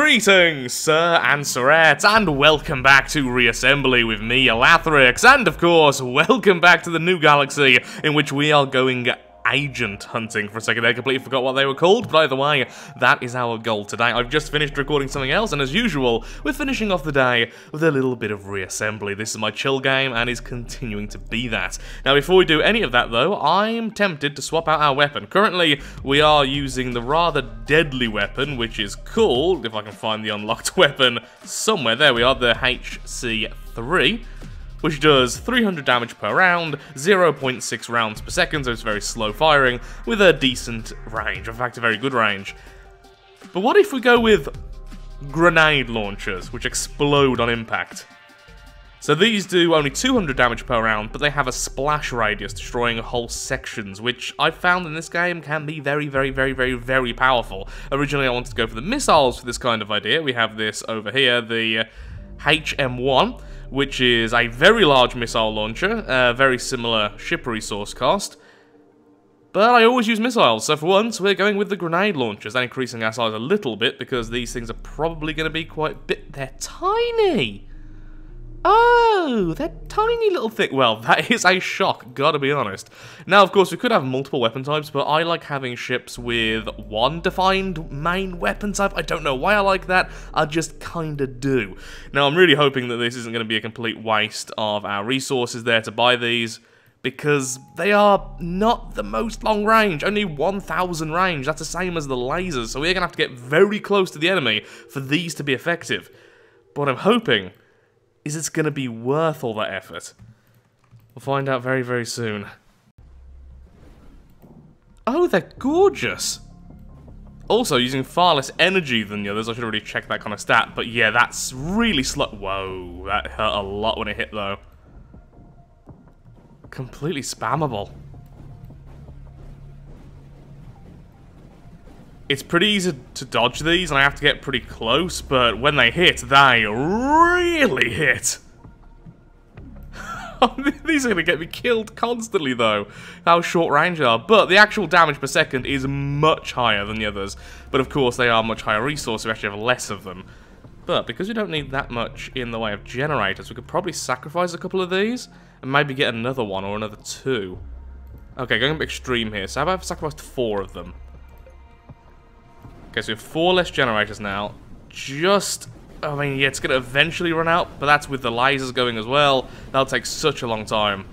Greetings, sir and sirettes, and welcome back to Reassembly with me, Alathrix, and of course, welcome back to the new galaxy in which we are going agent hunting. For a second I completely forgot what they were called, but either way, that is our goal today. I've just finished recording something else, and as usual, we're finishing off the day with a little bit of reassembly. This is my chill game, and is continuing to be that. Now, before we do any of that, though, I'm tempted to swap out our weapon. Currently, we are using the rather deadly weapon, which is cool, if I can find the unlocked weapon somewhere, there we are, the HC3 which does 300 damage per round, 0.6 rounds per second, so it's very slow firing, with a decent range, in fact a very good range. But what if we go with grenade launchers, which explode on impact? So these do only 200 damage per round, but they have a splash radius, destroying whole sections, which I found in this game can be very, very, very, very, very powerful. Originally I wanted to go for the missiles for this kind of idea. We have this over here, the HM1, which is a very large missile launcher, uh, very similar ship resource cost. But I always use missiles, so for once we're going with the grenade launchers and increasing our size a little bit because these things are probably going to be quite bit... They're tiny! Oh, that tiny little thing. Well, that is a shock, gotta be honest. Now, of course, we could have multiple weapon types, but I like having ships with one defined main weapon type. I don't know why I like that, I just kinda do. Now, I'm really hoping that this isn't to be a complete waste of our resources there to buy these, because they are not the most long range, only 1,000 range. That's the same as the lasers, so we're going to have to get very close to the enemy for these to be effective. But I'm hoping is it's going to be worth all that effort? We'll find out very, very soon. Oh, they're gorgeous! Also, using far less energy than the others, I should already check that kind of stat, but yeah, that's really slow. Whoa, that hurt a lot when it hit, though. Completely spammable. It's pretty easy to dodge these, and I have to get pretty close, but when they hit, they really hit. these are going to get me killed constantly, though, how short range they are. But the actual damage per second is much higher than the others. But of course, they are much higher resource, so we actually have less of them. But because we don't need that much in the way of generators, we could probably sacrifice a couple of these, and maybe get another one or another two. Okay, going extreme here. So how about I've sacrificed four of them? Okay, so we have four less generators now. Just, I mean, yeah, it's going to eventually run out, but that's with the lasers going as well. That'll take such a long time.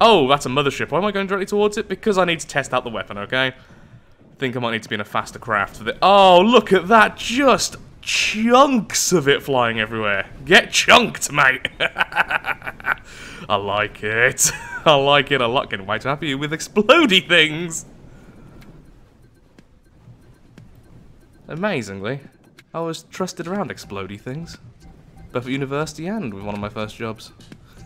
Oh, that's a mothership. Why am I going directly towards it? Because I need to test out the weapon, okay? Think I might need to be in a faster craft Oh, look at that! Just chunks of it flying everywhere. Get chunked, mate! I like it. I like it a lot. Getting way too happy with explody things. Amazingly, I was trusted around explody things. Both at university and with one of my first jobs.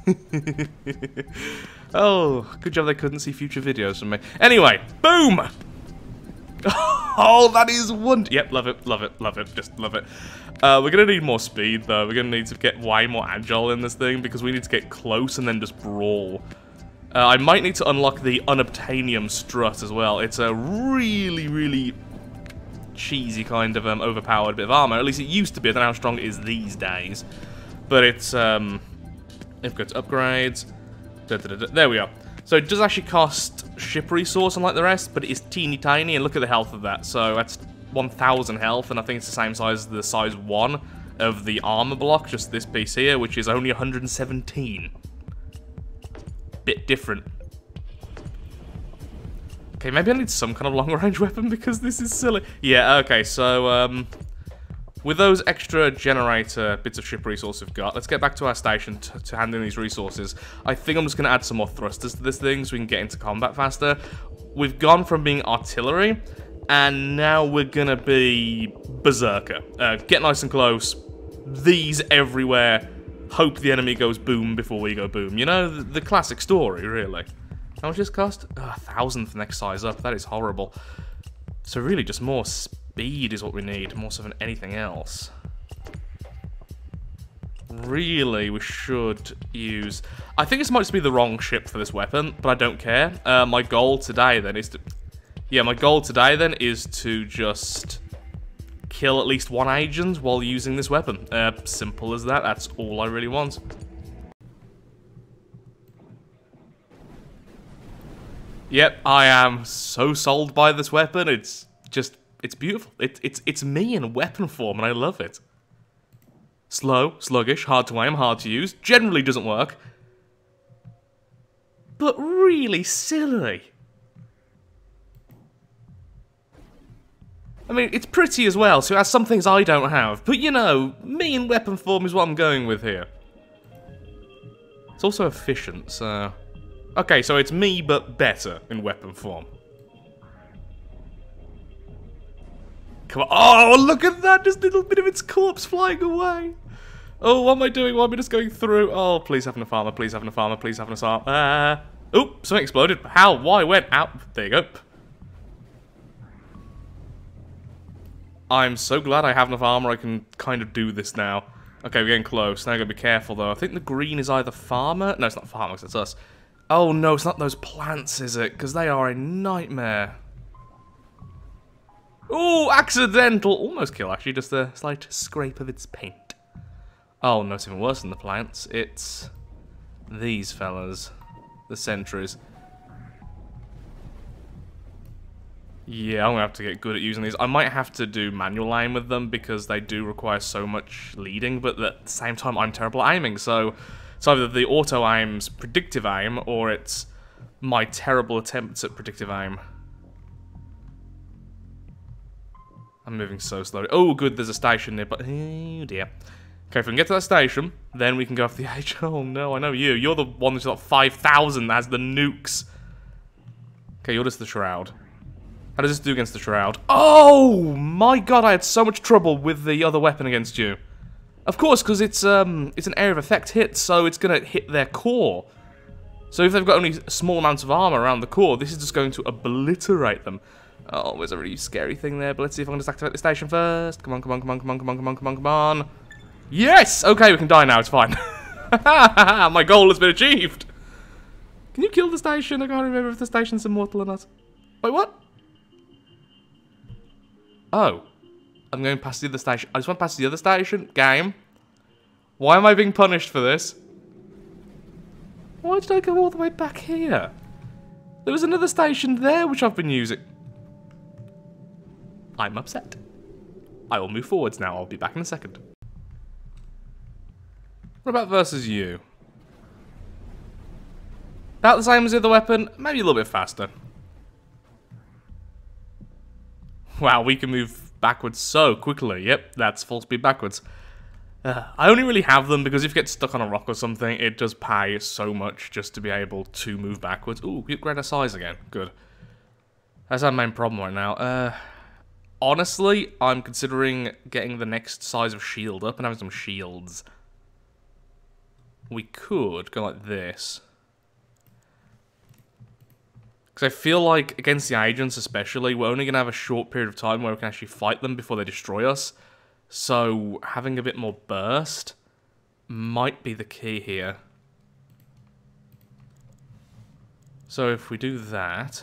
oh, good job they couldn't see future videos from me. Anyway, boom! oh, that is one. Yep, love it, love it, love it, just love it. Uh, we're gonna need more speed though. We're gonna need to get way more agile in this thing because we need to get close and then just brawl. Uh, I might need to unlock the unobtainium strut as well. It's a really, really cheesy kind of um, overpowered bit of armor. At least it used to be. I don't know how strong it is these days. But it's, um, if go to upgrades, da, da, da, there we are. So it does actually cost ship resource unlike the rest, but it is teeny tiny, and look at the health of that. So that's 1,000 health, and I think it's the same size as the size 1 of the armor block, just this piece here, which is only 117. Bit different. Okay, maybe I need some kind of long-range weapon because this is silly. Yeah, okay, so, um... With those extra generator bits of ship resource we've got, let's get back to our station to, to hand in these resources. I think I'm just going to add some more thrusters to this thing so we can get into combat faster. We've gone from being artillery, and now we're going to be berserker. Uh, get nice and close, these everywhere, hope the enemy goes boom before we go boom. You know, the, the classic story, really. How much does this cost? Oh, a thousandth next size up. That is horrible. So really just more speed is what we need, more so than anything else. Really, we should use... I think this might just be the wrong ship for this weapon, but I don't care. Uh, my goal today then is to... Yeah, my goal today then is to just kill at least one agent while using this weapon. Uh, simple as that, that's all I really want. Yep, I am so sold by this weapon, it's just, it's beautiful. It, it's, it's me in weapon form, and I love it. Slow, sluggish, hard to aim, hard to use, generally doesn't work. But really silly. I mean, it's pretty as well, so it has some things I don't have. But, you know, me in weapon form is what I'm going with here. It's also efficient, so... Okay, so it's me, but better in weapon form. Come on. Oh, look at that! Just a little bit of its corpse flying away. Oh, what am I doing? Why am I just going through? Oh, please have a farmer, please have a farmer, please have a farmer. Uh, oh, something exploded. How? Why? Went out? There you go. I'm so glad I have enough armor I can kind of do this now. Okay, we're getting close. Now I gotta be careful though. I think the green is either farmer. No, it's not farmer, it's us. Oh no, it's not those plants, is it? Because they are a nightmare. Oh, accidental! Almost kill, actually. Just a slight scrape of its paint. Oh, no, it's even worse than the plants. It's these fellas. The sentries. Yeah, I'm gonna have to get good at using these. I might have to do manual aim with them because they do require so much leading, but at the same time, I'm terrible at aiming, so it's either the auto aim's predictive aim or it's my terrible attempts at predictive aim. I'm moving so slowly. Oh, good, there's a station there, but oh dear. Okay, if we can get to that station, then we can go off the edge. Oh no, I know you. You're the one that's got 5,000 that has the nukes. Okay, you're just the Shroud. How does this do against the Shroud? Oh my god, I had so much trouble with the other weapon against you. Of course, because it's um it's an area of effect hit, so it's gonna hit their core. So if they've got only small amounts of armor around the core, this is just going to obliterate them. Oh, there's a really scary thing there, but let's see if I can just activate the station first. Come on, come on, come on, come on, come on, come on, come on, come on. Yes! Okay, we can die now, it's fine. My goal has been achieved. Can you kill the station? I can't remember if the station's immortal or not. Wait, what? Oh. I'm going past the other station. I just went past the other station. Game. Why am I being punished for this? Why did I go all the way back here? There was another station there which I've been using. I'm upset. I will move forwards now. I'll be back in a second. What about versus you? About the same as the other weapon, maybe a little bit faster. Wow, we can move backwards so quickly. Yep, that's full speed backwards. Uh, I only really have them because if you get stuck on a rock or something, it does pay so much just to be able to move backwards. Ooh, get greater size again. Good. That's our main problem right now. Uh, honestly, I'm considering getting the next size of shield up and having some shields. We could go like this. Because I feel like, against the agents especially, we're only going to have a short period of time where we can actually fight them before they destroy us. So, having a bit more burst might be the key here. So if we do that...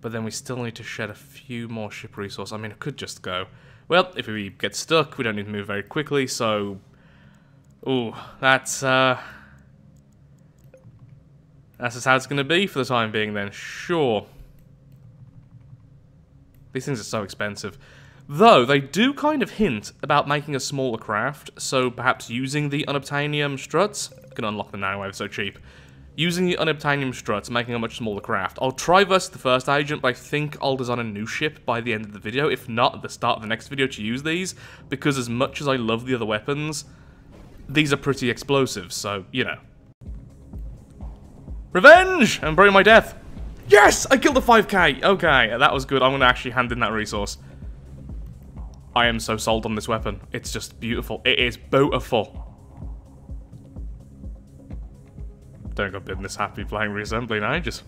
But then we still need to shed a few more ship resources. I mean, it could just go... Well, if we get stuck, we don't need to move very quickly, so... Ooh, that's, uh... That's just how it's going to be for the time being then. Sure. These things are so expensive. Though, they do kind of hint about making a smaller craft, so perhaps using the unobtainium struts... can unlock the nanowave so cheap. Using the unobtainium struts, making a much smaller craft. I'll try versus the first agent, but I think I'll design a new ship by the end of the video, if not at the start of the next video to use these, because as much as I love the other weapons, these are pretty explosive, so, you know. Revenge! And bring my death. Yes! I killed a 5k! Okay, that was good. I'm going to actually hand in that resource. I am so sold on this weapon. It's just beautiful. It is beautiful. Don't go been this happy playing reassembly now, just...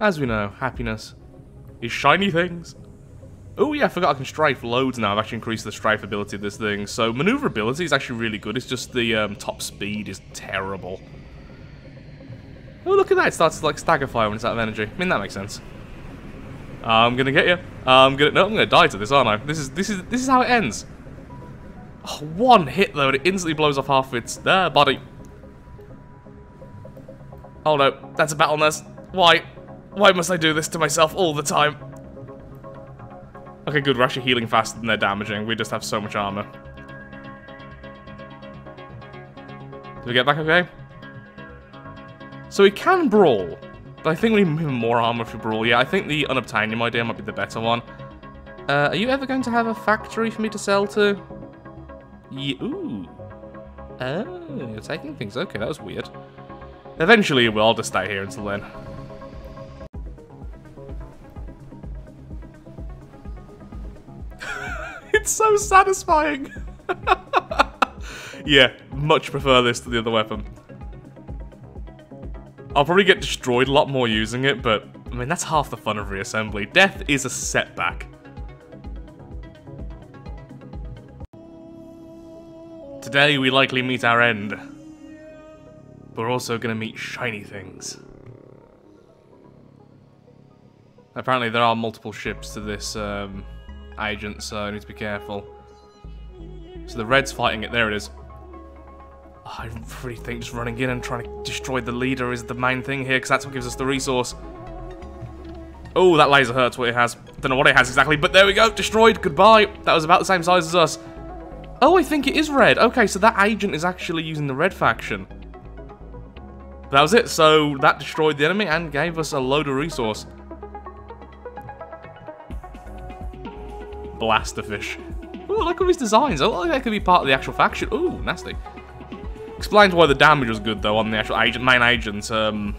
As we know, happiness is shiny things. Oh yeah, I forgot I can strafe loads now. I've actually increased the strafe ability of this thing. So maneuverability is actually really good. It's just the um, top speed is terrible. Oh, look at that. It starts to like stagger fire when it's out of energy. I mean, that makes sense. I'm gonna get you. I'm gonna no, I'm gonna die to this, aren't I? This is this is this is how it ends. Oh, one hit though, and it instantly blows off half of its uh, body. Oh no, that's a battle nurse. Why? Why must I do this to myself all the time? Okay, good. We're actually healing faster than they're damaging. We just have so much armor. Do we get back okay? So we can brawl. But I think we need more armor for brawl. Yeah, I think the unobtainium idea might be the better one. Uh, are you ever going to have a factory for me to sell to? Ooh. Oh, you're taking things. Okay, that was weird. Eventually it will. I'll just stay here until then. It's so satisfying. yeah, much prefer this to the other weapon. I'll probably get destroyed a lot more using it, but I mean, that's half the fun of reassembly. Death is a setback. Today we likely meet our end. But we're also going to meet shiny things. Apparently there are multiple ships to this um, agent, so I need to be careful. So the red's fighting it. There it is. I really think just running in and trying to destroy the leader is the main thing here, because that's what gives us the resource. Oh, that laser hurts what it has. Don't know what it has exactly, but there we go. Destroyed. Goodbye. That was about the same size as us. Oh, I think it is red. Okay, so that agent is actually using the red faction. That was it. So that destroyed the enemy and gave us a load of resource. Blasterfish. Oh, look at all these designs. Oh, that could be part of the actual faction. Ooh, nasty. Explains why the damage was good, though, on the actual agent, main agent. Um,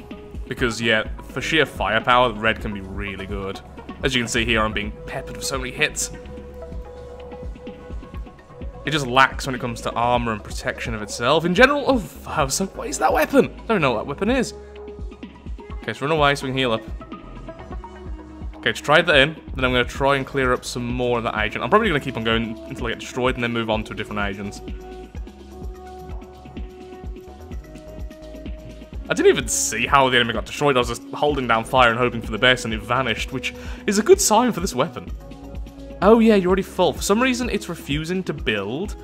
because, yeah, for sheer firepower, red can be really good. As you can see here, I'm being peppered with so many hits. It just lacks when it comes to armor and protection of itself. In general, oh, so what is that weapon? I don't know what that weapon is. Okay, let's run away so we can heal up. Okay, let's try that in. Then I'm going to try and clear up some more of that agent. I'm probably going to keep on going until I get destroyed and then move on to a different agents. I didn't even see how the enemy got destroyed. I was just holding down fire and hoping for the best, and it vanished, which is a good sign for this weapon. Oh yeah, you're already full. For some reason, it's refusing to build,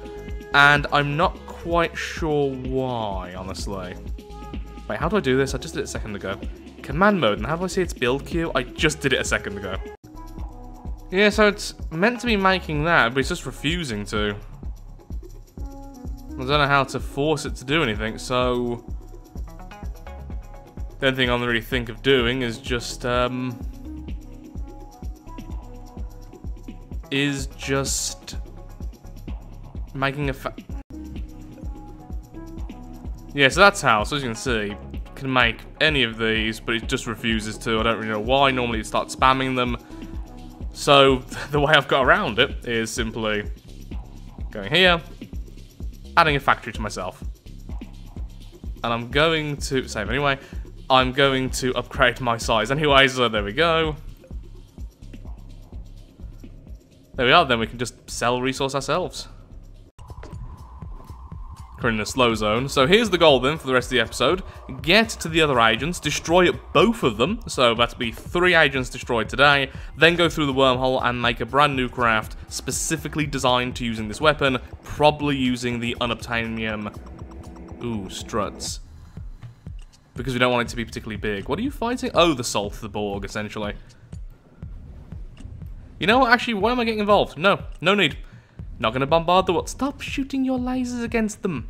and I'm not quite sure why, honestly. Wait, how do I do this? I just did it a second ago. Command mode, and how do I see its build queue? I just did it a second ago. Yeah, so it's meant to be making that, but it's just refusing to. I don't know how to force it to do anything, so... The only thing I am really think of doing is just, um... Is just... Making a fa Yeah, so that's how, so as you can see, can make any of these, but it just refuses to. I don't really know why. Normally it starts spamming them. So, the way I've got around it is simply going here, adding a factory to myself. And I'm going to, save anyway, I'm going to upgrade my size anyway, so there we go. There we are, then we can just sell resource ourselves. We're in a slow zone. So here's the goal then for the rest of the episode. Get to the other agents, destroy both of them. So that'll be three agents destroyed today. Then go through the wormhole and make a brand new craft specifically designed to using this weapon. Probably using the unobtainium... Ooh, struts because we don't want it to be particularly big. What are you fighting? Oh, the Salt the Borg, essentially. You know what? Actually, why am I getting involved? No, no need. Not going to bombard the world. Stop shooting your lasers against them.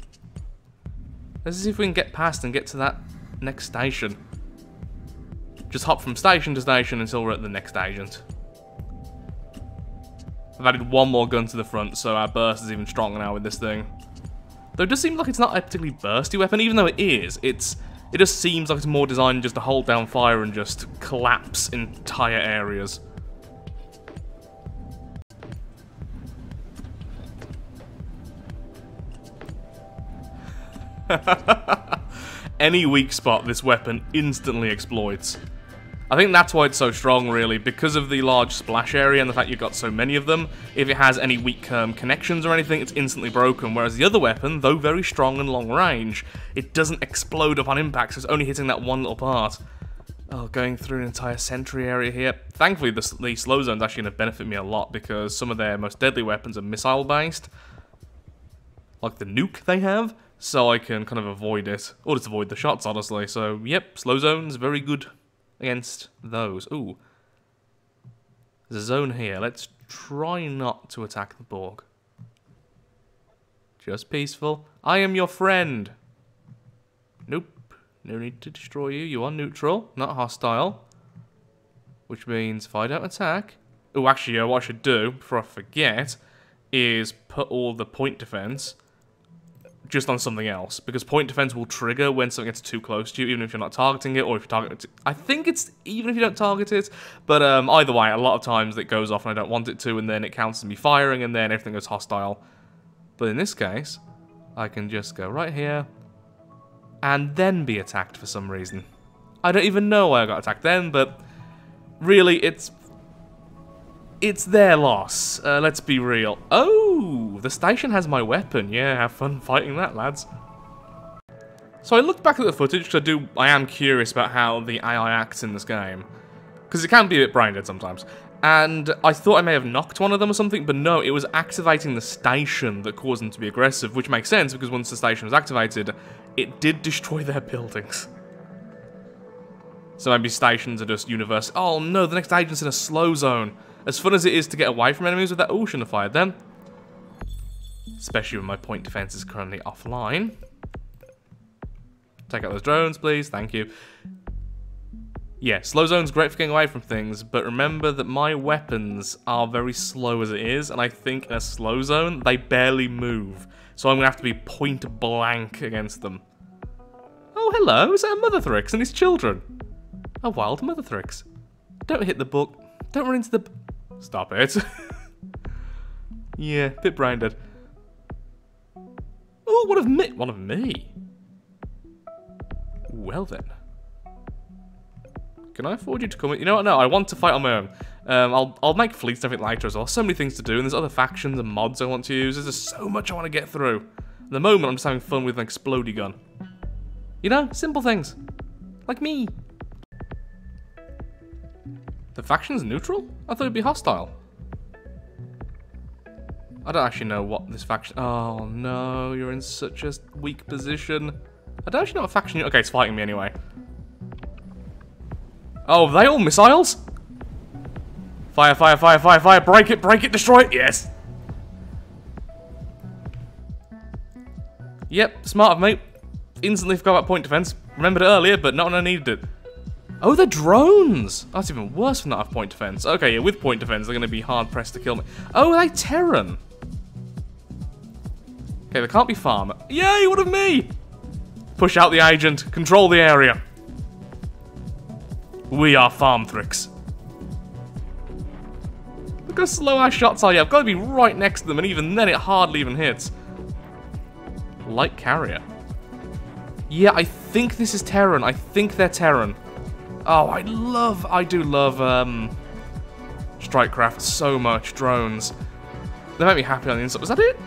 Let's see if we can get past and get to that next station. Just hop from station to station until we're at the next agent. I've added one more gun to the front, so our burst is even stronger now with this thing. Though it does seem like it's not a particularly bursty weapon, even though it is. It's it just seems like it's more designed just to hold down fire and just collapse entire areas. Any weak spot this weapon instantly exploits. I think that's why it's so strong, really, because of the large splash area and the fact you've got so many of them. If it has any weak um, connections or anything, it's instantly broken, whereas the other weapon, though very strong and long range, it doesn't explode upon impact, so it's only hitting that one little part. Oh, going through an entire sentry area here. Thankfully, the, the slow zone's actually going to benefit me a lot, because some of their most deadly weapons are missile-based, like the nuke they have, so I can kind of avoid it, or just avoid the shots, honestly. So, yep, slow zone's very good against those. Ooh. There's a zone here. Let's try not to attack the Borg. Just peaceful. I am your friend. Nope. No need to destroy you. You are neutral, not hostile. Which means if I don't attack... Oh, actually, what I should do, before I forget, is put all the point defense just on something else because point defense will trigger when something gets too close to you, even if you're not targeting it or if you target it. I think it's even if you don't target it, but um, either way, a lot of times it goes off and I don't want it to, and then it counts as me firing, and then everything goes hostile. But in this case, I can just go right here and then be attacked for some reason. I don't even know why I got attacked then, but really, it's it's their loss. Uh, let's be real. Oh, the station has my weapon. Yeah, have fun fighting that, lads. So I looked back at the footage because I do. I am curious about how the AI acts in this game, because it can be a bit brain dead sometimes. And I thought I may have knocked one of them or something, but no, it was activating the station that caused them to be aggressive, which makes sense because once the station was activated, it did destroy their buildings. So maybe stations are just universe. Oh no, the next agent's in a slow zone. As fun as it is to get away from enemies with that, ocean of fire then. Especially when my point defense is currently offline. Take out those drones, please. Thank you. Yeah, slow zone's great for getting away from things, but remember that my weapons are very slow as it is, and I think in a slow zone, they barely move. So I'm going to have to be point blank against them. Oh, hello, is that a Mother Thrix and his children? A wild Mother Thrix. Don't hit the book. Don't run into the... Stop it. yeah, bit brain branded. Oh, one of me. One of me. Well then. Can I afford you to come in? You know what? No, I want to fight on my own. Um, I'll, I'll make fleets and everything later as well. So many things to do, and there's other factions and mods I want to use. There's just so much I want to get through. At the moment, I'm just having fun with an explodey gun. You know, simple things. Like me. The faction's neutral? I thought it'd be hostile. I don't actually know what this faction... Oh, no, you're in such a weak position. I don't actually know what faction. Okay, it's fighting me anyway. Oh, they all missiles? Fire, fire, fire, fire, fire. Break it, break it, destroy it. Yes. Yep, smart of me. Instantly forgot about point defense. Remembered it earlier, but not when I needed it. Oh, they're drones! That's even worse than that have point defense. Okay, yeah, with point defense, they're going to be hard-pressed to kill me. Oh, they Terran? Okay, they can't be farm. Yay, what of me? Push out the agent. Control the area. We are farm thrix. Look how slow our shots are. Yeah, I've got to be right next to them, and even then it hardly even hits. Light carrier. Yeah, I think this is Terran. I think they're Terran. Oh, I love, I do love um, Strikecraft so much, drones. They make me happy on the inside. Was that it?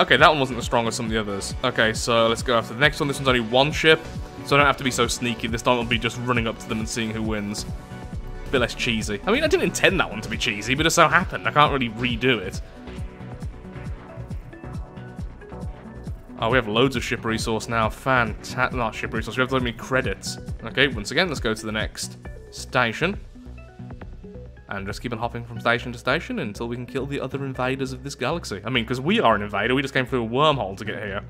Okay, that one wasn't as strong as some of the others. Okay, so let's go after the next one. This one's only one ship, so I don't have to be so sneaky. This time I'll be just running up to them and seeing who wins. A bit less cheesy. I mean, I didn't intend that one to be cheesy, but it so happened. I can't really redo it. Oh, we have loads of ship resource now. Fantastic. Not ship resource. We have so many credits. Okay, once again, let's go to the next station. And just keep on hopping from station to station until we can kill the other invaders of this galaxy. I mean, because we are an invader. We just came through a wormhole to get here.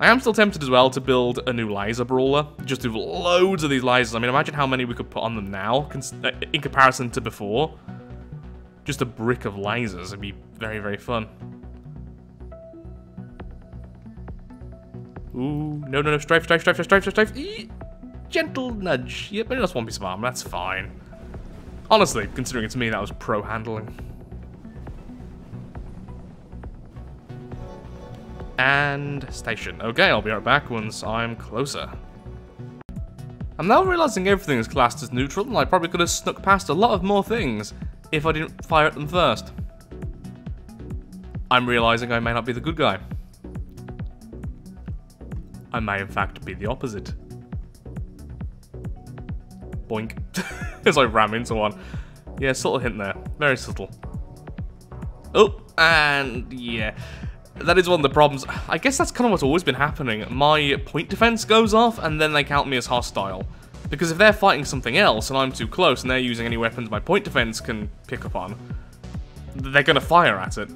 I am still tempted as well to build a new laser brawler. Just do loads of these lasers. I mean, imagine how many we could put on them now uh, in comparison to before. Just a brick of lasers would be very, very fun. Ooh, no, no, no, strafe, strafe, strafe, strafe, strafe, strafe. gentle nudge. Yep, maybe that's one piece of armor. That's fine. Honestly, considering it's me, that was pro handling. And station. Okay, I'll be right back once I'm closer. I'm now realizing everything is classed as neutral, and I probably could have snuck past a lot of more things if I didn't fire at them first. I'm realizing I may not be the good guy. I may in fact be the opposite. Boink. As I ram into one. Yeah, subtle hint there. Very subtle. Oh, and yeah. That is one of the problems. I guess that's kind of what's always been happening. My point defense goes off, and then they count me as hostile. Because if they're fighting something else, and I'm too close, and they're using any weapons my point defense can pick up on, they're going to fire at it.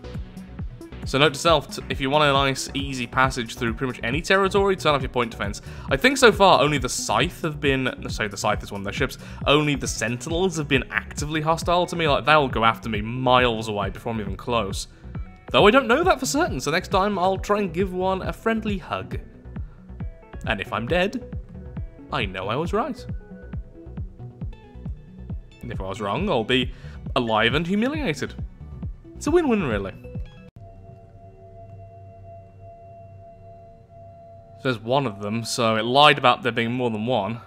So note to self, if you want a nice, easy passage through pretty much any territory, turn off your point defense. I think so far only the Scythe have been, sorry, the Scythe is one of their ships, only the Sentinels have been actively hostile to me, like they'll go after me miles away before I'm even close. Though I don't know that for certain, so next time I'll try and give one a friendly hug. And if I'm dead, I know I was right. And if I was wrong, I'll be alive and humiliated. It's a win-win, really. There's one of them, so it lied about there being more than one.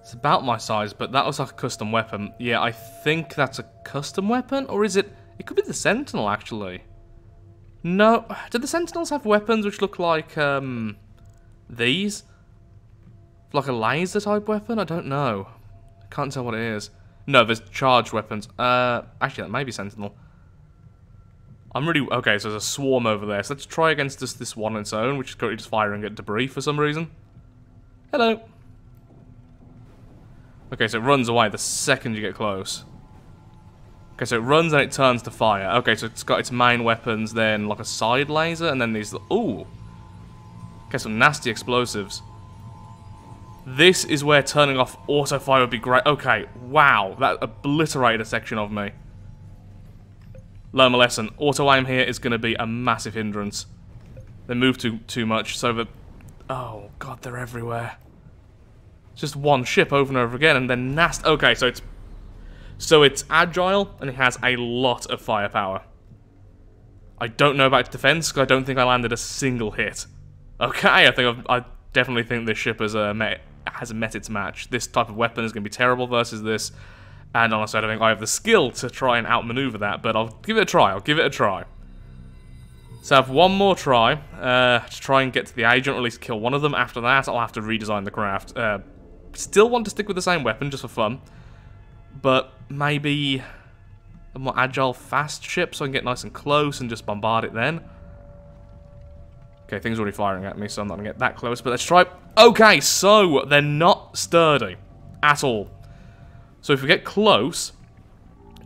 It's about my size, but that looks like a custom weapon. Yeah, I think that's a custom weapon, or is it... It could be the Sentinel, actually. No, do the Sentinels have weapons which look like, um... These? Like a laser type weapon? I don't know. Can't tell what it is. No, there's charged weapons. Uh, actually, that may be Sentinel. I'm really... Okay, so there's a swarm over there. So let's try against this, this one on its own, which is currently just firing at debris for some reason. Hello. Okay, so it runs away the second you get close. Okay, so it runs and it turns to fire. Okay, so it's got its main weapons, then like a side laser, and then these... Ooh. Okay, some nasty explosives. This is where turning off auto fire would be great. Okay, wow, that obliterated a section of me. Learn my lesson. Auto aim here is going to be a massive hindrance. They move too too much, so that... Oh, God, they're everywhere. just one ship over and over again, and then nast... Okay, so it's... So it's agile, and it has a lot of firepower. I don't know about defense, because I don't think I landed a single hit. Okay, I think I've, I definitely think this ship has uh, met has met its match. This type of weapon is going to be terrible versus this, and honestly, I don't think I have the skill to try and outmaneuver that, but I'll give it a try. I'll give it a try. So I have one more try uh, to try and get to the agent, or at least kill one of them. After that, I'll have to redesign the craft. Uh, still want to stick with the same weapon, just for fun, but maybe a more agile, fast ship so I can get nice and close and just bombard it then. Okay, things are already firing at me, so I'm not going to get that close, but let's try. Okay, so they're not sturdy at all. So if we get close,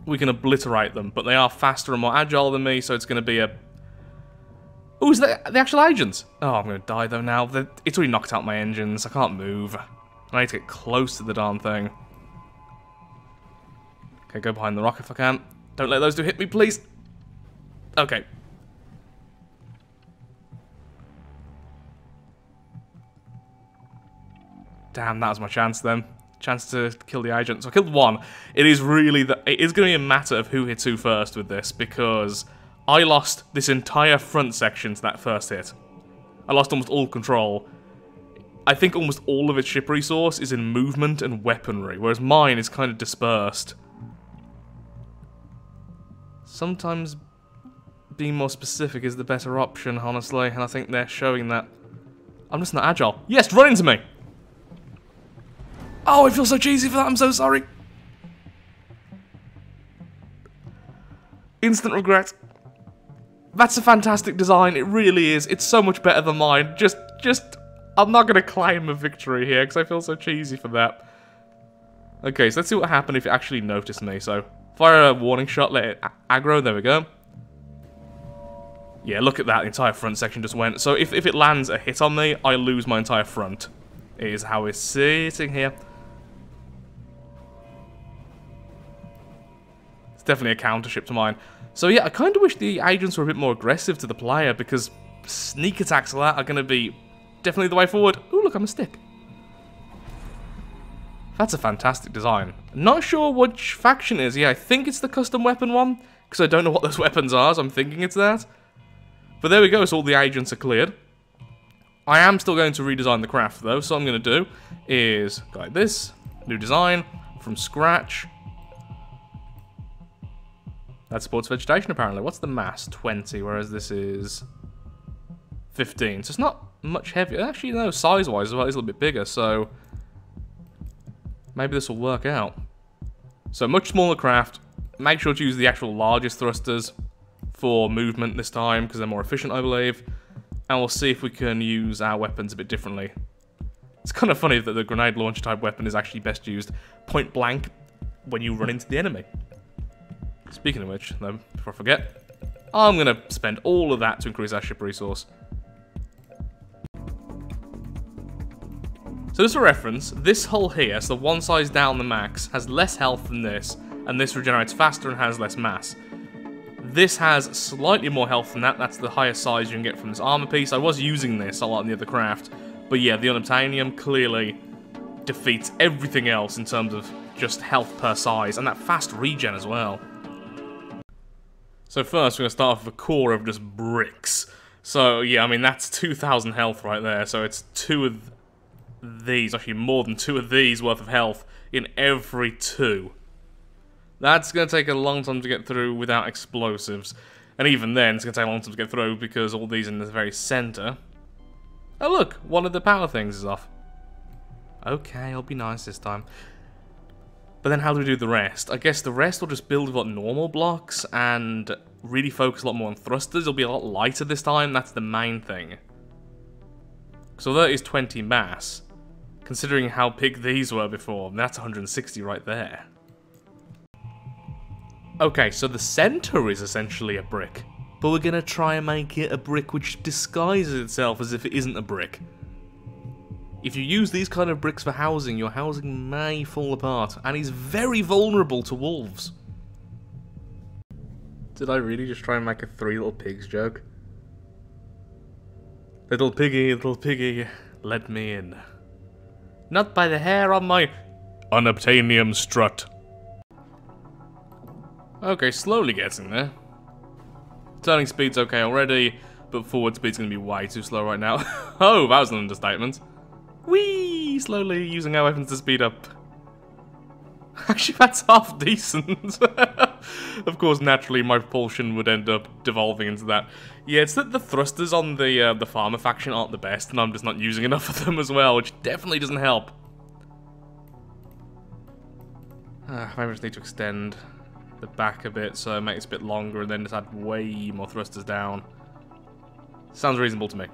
we can obliterate them, but they are faster and more agile than me, so it's going to be a... Oh, is that the actual agents? Oh, I'm going to die, though, now. It's already knocked out my engines. I can't move. I need to get close to the darn thing. Okay, go behind the rock if I can. Don't let those two hit me, please. Okay, Damn, that was my chance then. Chance to kill the agent. So I killed one. It is really the. It is going to be a matter of who hits who first with this because I lost this entire front section to that first hit. I lost almost all control. I think almost all of its ship resource is in movement and weaponry, whereas mine is kind of dispersed. Sometimes being more specific is the better option, honestly, and I think they're showing that. I'm just not agile. Yes, run into me! Oh, I feel so cheesy for that. I'm so sorry. Instant regret. That's a fantastic design. It really is. It's so much better than mine. Just, just, I'm not going to claim a victory here because I feel so cheesy for that. Okay, so let's see what happened if it actually noticed me. So, fire a warning shot, let it aggro. There we go. Yeah, look at that. The entire front section just went. So if, if it lands a hit on me, I lose my entire front. It is how we're sitting here. Definitely a counter ship to mine. So yeah, I kind of wish the agents were a bit more aggressive to the player because sneak attacks like that are going to be definitely the way forward. Oh, look, I'm a stick. That's a fantastic design. Not sure which faction is. Yeah, I think it's the custom weapon one because I don't know what those weapons are, so I'm thinking it's that. But there we go, so all the agents are cleared. I am still going to redesign the craft though, so what I'm going to do is go like this, new design, from scratch. That supports vegetation apparently. What's the mass? 20, whereas this is 15. So it's not much heavier. Actually, no, size-wise as well, it's a little bit bigger, so maybe this will work out. So much smaller craft. Make sure to use the actual largest thrusters for movement this time, because they're more efficient, I believe. And we'll see if we can use our weapons a bit differently. It's kind of funny that the grenade launcher type weapon is actually best used point blank when you run into the enemy. Speaking of which, though, before I forget, I'm going to spend all of that to increase our ship resource. So just for reference, this hull here, so the one size down the max, has less health than this, and this regenerates faster and has less mass. This has slightly more health than that, that's the highest size you can get from this armor piece. I was using this a lot in the other craft, but yeah, the unobtainium clearly defeats everything else in terms of just health per size, and that fast regen as well. So first, we're going to start off with a core of just bricks. So yeah, I mean, that's 2,000 health right there, so it's two of these, actually more than two of these worth of health in every two. That's going to take a long time to get through without explosives. And even then, it's going to take a long time to get through because all these in the very center. Oh look, one of the power things is off. Okay, I'll be nice this time. But then how do we do the rest? I guess the rest will just build with normal blocks and really focus a lot more on thrusters. It'll be a lot lighter this time, that's the main thing. So it is 20 mass, Considering how big these were before, that's 160 right there. Okay, so the center is essentially a brick. But we're gonna try and make it a brick which disguises itself as if it isn't a brick. If you use these kind of bricks for housing, your housing may fall apart, and he's very vulnerable to wolves. Did I really just try and make a three little pigs joke? Little piggy, little piggy, let me in. Not by the hair on my unobtainium strut. Okay, slowly getting there. Turning speed's okay already, but forward speed's gonna be way too slow right now. oh, that was an understatement. Whee! Slowly using our weapons to speed up. Actually, that's half decent. of course, naturally, my propulsion would end up devolving into that. Yeah, it's that the thrusters on the uh, the farmer faction aren't the best, and I'm just not using enough of them as well, which definitely doesn't help. Uh, maybe I just need to extend the back a bit so it makes it a bit longer, and then just add way more thrusters down. Sounds reasonable to me.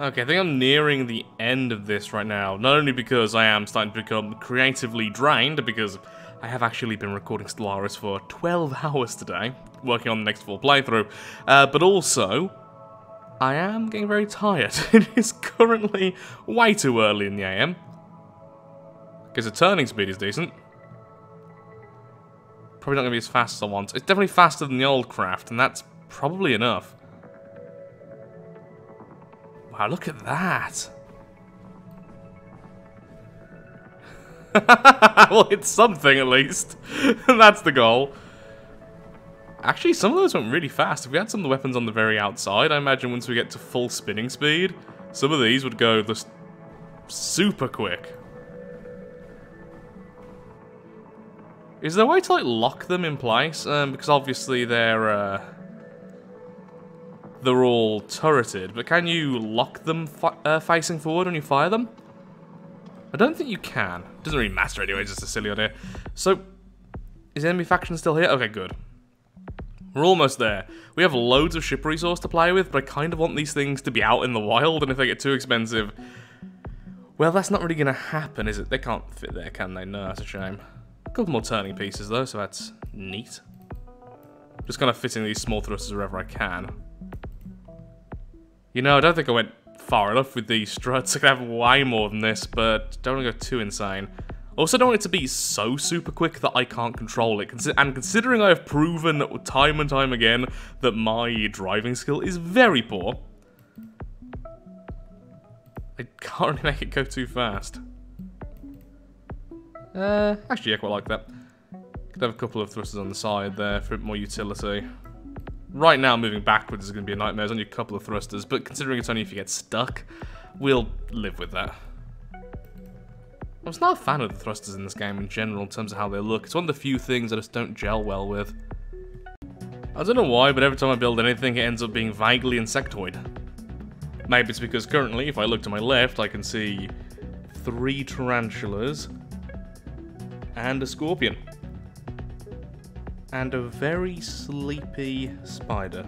Okay, I think I'm nearing the end of this right now. Not only because I am starting to become creatively drained, because I have actually been recording Stellaris for 12 hours today, working on the next full playthrough, uh, but also, I am getting very tired. it is currently way too early in the AM. Because the turning speed is decent. Probably not going to be as fast as I want. It's definitely faster than the old craft, and that's probably enough. Wow, look at that. well, it's something at least. That's the goal. Actually, some of those went really fast. If we had some of the weapons on the very outside, I imagine once we get to full spinning speed, some of these would go just super quick. Is there a way to, like, lock them in place? Um, because obviously they're, uh, they're all turreted, but can you lock them uh, facing forward when you fire them? I don't think you can. Doesn't really matter anyway, just a silly idea. So, is enemy faction still here? Okay, good. We're almost there. We have loads of ship resource to play with, but I kind of want these things to be out in the wild, and if they get too expensive... Well, that's not really going to happen, is it? They can't fit there, can they? No, that's a shame. A couple more turning pieces, though, so that's neat. Just kind of fitting these small thrusters wherever I can. You know, I don't think I went far enough with these struts. I could have way more than this, but don't want to go too insane. Also, don't want it to be so super quick that I can't control it. And considering I have proven time and time again that my driving skill is very poor, I can't really make it go too fast. Uh, actually, I quite like that. Could have a couple of thrusters on the side there for more utility. Right now, moving backwards is going to be a nightmare. There's only a couple of thrusters, but considering it's only if you get stuck, we'll live with that. I was not a fan of the thrusters in this game in general in terms of how they look. It's one of the few things I just don't gel well with. I don't know why, but every time I build anything, it ends up being vaguely insectoid. Maybe it's because currently, if I look to my left, I can see three tarantulas and a scorpion. And a very sleepy spider.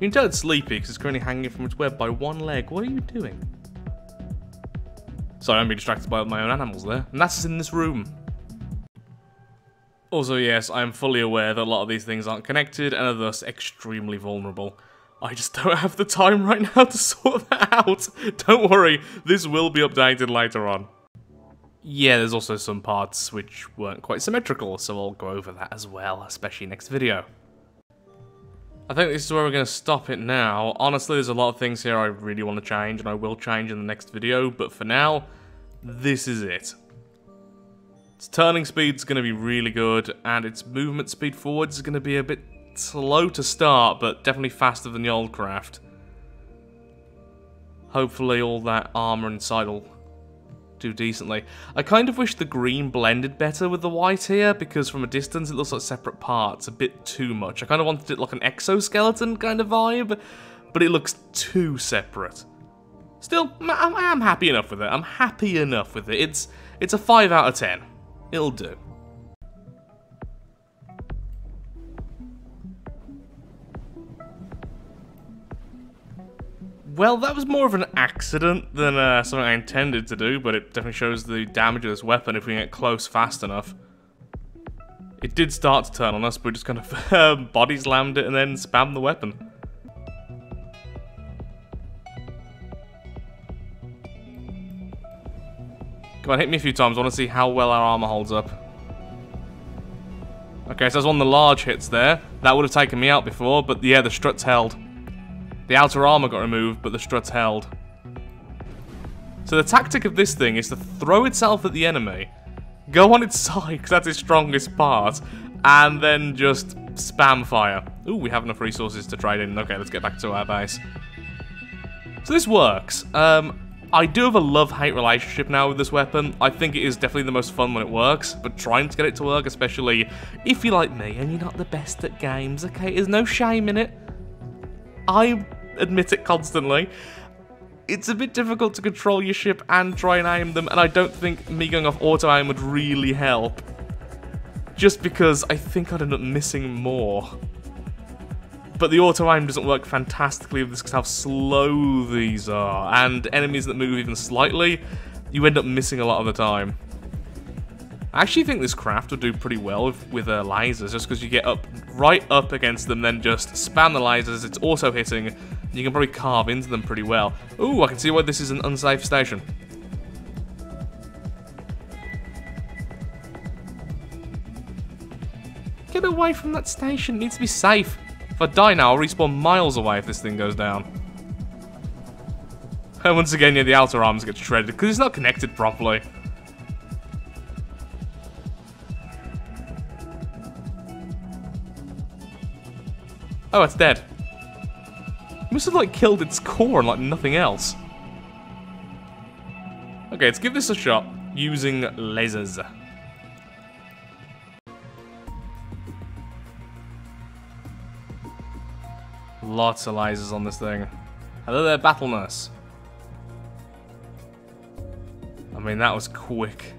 You can tell it's sleepy because it's currently hanging from its web by one leg. What are you doing? Sorry, I'm being distracted by my own animals there. And that's in this room. Also, yes, I am fully aware that a lot of these things aren't connected and are thus extremely vulnerable. I just don't have the time right now to sort that out. Don't worry, this will be updated later on. Yeah, there's also some parts which weren't quite symmetrical, so I'll go over that as well, especially next video. I think this is where we're going to stop it now. Honestly, there's a lot of things here I really want to change, and I will change in the next video, but for now, this is it. Its turning speed's going to be really good, and its movement speed forwards is going to be a bit slow to start, but definitely faster than the old craft. Hopefully all that armor inside will do decently. I kind of wish the green blended better with the white here, because from a distance it looks like separate parts, a bit too much. I kind of wanted it like an exoskeleton kind of vibe, but it looks too separate. Still, I am happy enough with it. I'm happy enough with it. It's, it's a 5 out of 10. It'll do. Well, that was more of an accident than uh, something I intended to do, but it definitely shows the damage of this weapon if we get close fast enough. It did start to turn on us, but we just kind of um, body slammed it and then spammed the weapon. Come on, hit me a few times. I want to see how well our armor holds up. Okay, so there's one of the large hits there. That would have taken me out before, but yeah, the struts held. The outer armor got removed, but the struts held. So the tactic of this thing is to throw itself at the enemy, go on its side, because that's its strongest part, and then just spam fire. Ooh, we have enough resources to trade in. Okay, let's get back to our base. So this works. Um, I do have a love-hate relationship now with this weapon. I think it is definitely the most fun when it works, but trying to get it to work, especially if you're like me and you're not the best at games, okay, there's no shame in it. I admit it constantly. It's a bit difficult to control your ship and try and aim them, and I don't think me going off auto-aim would really help. Just because I think I'd end up missing more. But the auto-aim doesn't work fantastically with this because how slow these are, and enemies that move even slightly, you end up missing a lot of the time. I actually think this craft would do pretty well with, with uh, lasers, just because you get up right up against them, then just spam the lasers, it's also hitting, you can probably carve into them pretty well. Ooh, I can see why this is an unsafe station. Get away from that station, it needs to be safe. If I die now, I'll respawn miles away if this thing goes down. And once again, yeah, the outer arms get shredded, because it's not connected properly. Oh, it's dead. Must have, like, killed its core and, like, nothing else. Okay, let's give this a shot using lasers. Lots of lasers on this thing. Hello there, Battle Nurse. I mean, that was quick.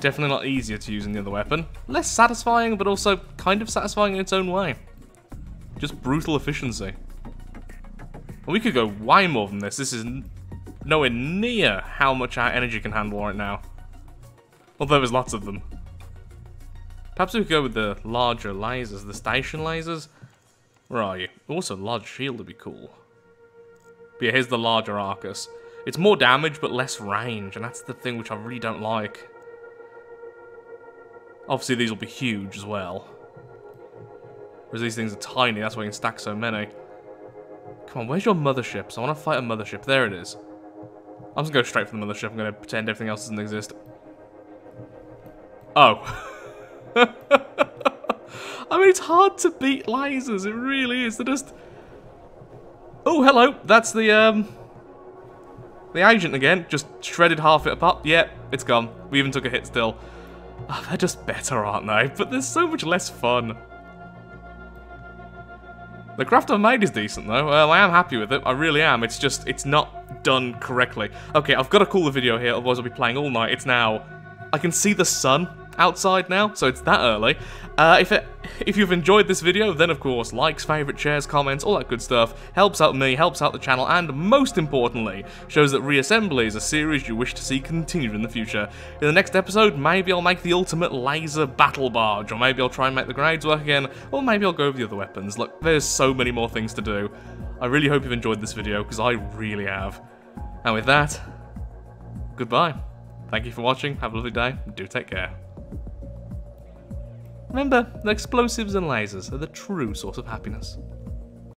Definitely not easier to use than the other weapon. Less satisfying, but also kind of satisfying in its own way. Just brutal efficiency. And we could go way more than this. This is nowhere near how much our energy can handle right now. Although there's lots of them. Perhaps we could go with the larger lasers, the station lasers. Where are you? Also, large shield would be cool. But yeah, here's the larger Arcus. It's more damage, but less range, and that's the thing which I really don't like. Obviously, these will be huge as well. Whereas these things are tiny, that's why you can stack so many. Come on, where's your motherships? I want to fight a mothership. There it is. I'm just gonna go straight for the mothership. I'm gonna pretend everything else doesn't exist. Oh. I mean, it's hard to beat lasers. It really is. They're just... Oh, hello. That's the, um... The agent again. Just shredded half it apart. Yeah, it's gone. We even took a hit still. Oh, they're just better, aren't they? But they're so much less fun. The craft I've made is decent, though. Well, I am happy with it. I really am. It's just, it's not done correctly. Okay, I've got to call the video here, otherwise I'll be playing all night. It's now... I can see the sun outside now, so it's that early. Uh, if, it, if you've enjoyed this video, then of course, likes, favourite, shares, comments, all that good stuff, helps out me, helps out the channel, and most importantly, shows that Reassembly is a series you wish to see continued in the future. In the next episode, maybe I'll make the ultimate laser battle barge, or maybe I'll try and make the grenades work again, or maybe I'll go with the other weapons. Look, there's so many more things to do. I really hope you've enjoyed this video, because I really have. And with that, goodbye. Thank you for watching, have a lovely day, do take care. Remember, the explosives and lasers are the true source of happiness.